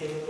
en